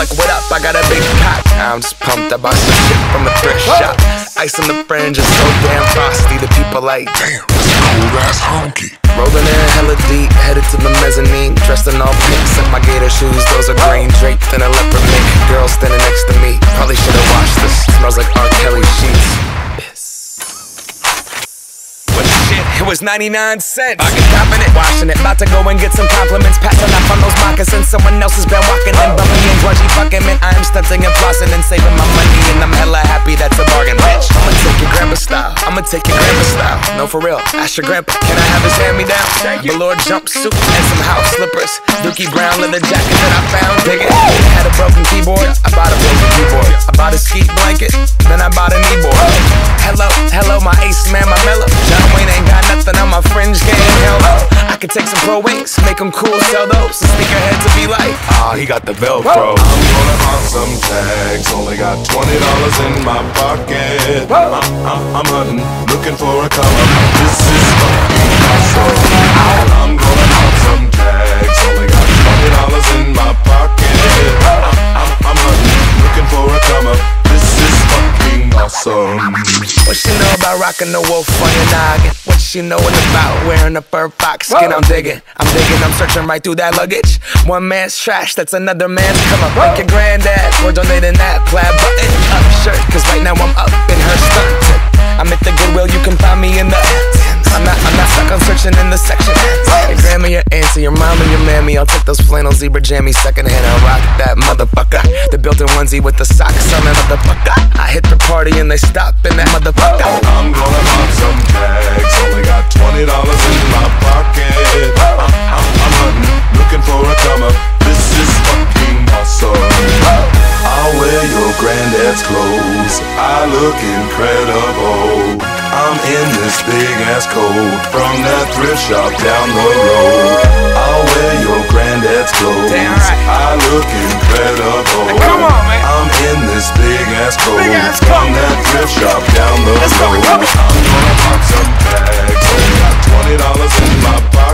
like, what up? I got a big pack. I'm just pumped. I bought some shit from the thrift shop. Ice on the fringe is so damn frosty. The people like, damn, cold ass honky. rolling in hella deep, headed to the mezzanine. Dressed in all pink, set my gator shoes. Those are green draped in a leopard mink. Girl standing next to me. Probably should've washed this. Smells like R. Kelly sheets. It was 99 cents. I get copping it, washing it. About to go and get some compliments. Passing up on those moccasins. Someone else has been walking and bumping and grungy fucking man. I am stunting and flossing and saving my money. And I'm hella happy that's a bargain, bitch. I'ma take your grandpa style. I'ma take your grandpa style. No, for real. Ask your grandpa, can I have his hand me down? Velour jumpsuit and some house slippers. Dookie brown leather jacket that I found. Dig it. Had a broken keyboard. I bought a broken keyboard. I bought a ski blanket. Then I bought a kneeboard. Hello, hello, my ace man, my mellow. John Wayne ain't got nothing on my fringe game. Hell no. I could take some pro wings, make them cool, sell those. And sneakerheads to be like, ah, he got the Velcro. I'm gonna pop some tags. Only got twenty dollars in my pocket. I'm, I'm, I'm hunting, looking for a up. This is fucking awesome. I'm gonna pop some tags. Only got twenty dollars in my pocket. I'm, I'm, I'm hunting, looking for a come up. This is fucking awesome. What she know about rocking the wolf on your noggin? What she knowin' about wearing a fur fox skin? I'm digging, I'm digging, I'm searching right through that luggage. One man's trash, that's another man's come up. Like your granddad, we're donating that plaid button up shirt. Cause right now I'm up in her skirt. I'm at the Goodwill, you can find me in the. I'm not, I'm not stuck on searching in the section. Your grandma, your auntie, your mama, your mammy. I'll take those flannel zebra jammies secondhand and rock. Built-in onesie with the socks on that motherfucker. I hit the party and they stop in that motherfucker. I'm gonna pop some tags. Only got twenty dollars in my pocket. I'm, I'm, I'm hunting, looking for a come up. This is fucking awesome. I'll wear your granddad's clothes. I look incredible. I'm in this big ass coat from that thrift shop down the road. Let's go. In that thrift shop down the Let's road. Go. I'm gonna pop some bags. Got twenty dollars in my pocket.